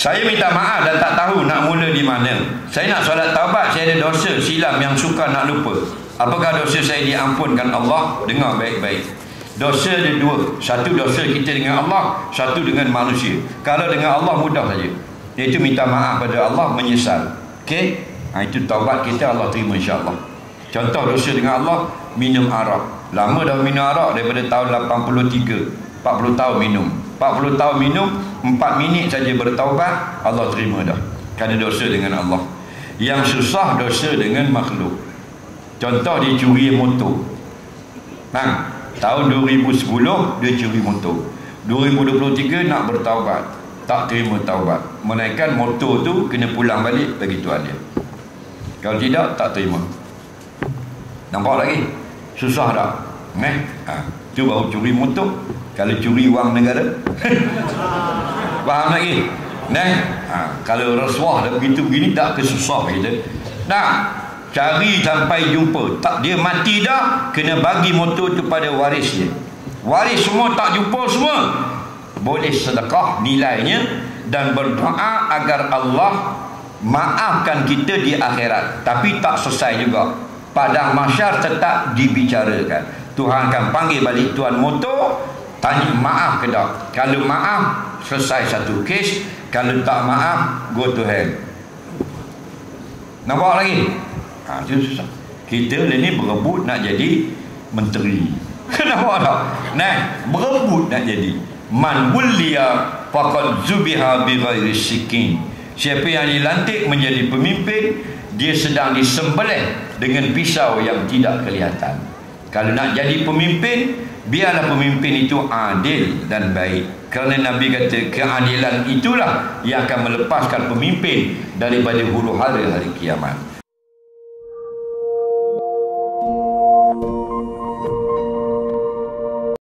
Saya minta maaf dan tak tahu nak mula di mana. Saya nak solat taubat, saya ada dosa silam yang suka nak lupa. Apakah dosa saya diampunkan Allah? Dengar baik-baik. Dosa ada dua. Satu dosa kita dengan Allah, satu dengan manusia. Kalau dengan Allah mudah saja. Iaitu minta maaf pada Allah, menyesal. Okey? Ha, itu taubat kita Allah terima insya-Allah. Contoh dosa dengan Allah, minum arak. Lama dah minum arak daripada tahun 83. 40 tahun minum. 40 tahun minum, 4 minit saja bertaubat, Allah terima dah. Kerana dosa dengan Allah. Yang susah dosa dengan makhluk. Contoh dia curi motor. Bang, tahun 2010 dia curi motor. 2023 nak bertaubat. Tak terima taubat. Menaikkan motor tu kena pulang balik bagi tuan dia. Kalau tidak, tak terima. Nampak lagi? Susah tak? Eh? Ha. Tu baru curi motor kalau curi wang negara. Faham lagi nah ha, kalau rasuah dah begitu begini tak kesusah kita. Nah cari sampai jumpa. Tak dia mati dah kena bagi motor tu pada waris dia waris semua tak jumpa semua. Boleh sedekah nilainya dan berdoa agar Allah maafkan kita di akhirat. Tapi tak selesai juga. Pada masyar tetap dibicarakan Tuhan akan panggil balik tuan motor tanya maaf ke tak? Kalau maaf selesai satu kes. Kalau tak maaf go to hell. Nampak lagi? Ha, itu susah. Kita ni berebut nak jadi menteri. Kenapa tak? Nah berebut nak jadi. Man wuliya faqad zubiha bi ghairi sikin. Siapa yang dilantik menjadi pemimpin dia sedang disembelih dengan pisau yang tidak kelihatan kalau nak jadi pemimpin biarlah pemimpin itu adil dan baik. Kerana Nabi kata keadilan itulah yang akan melepaskan pemimpin daripada huru hara hari kiamat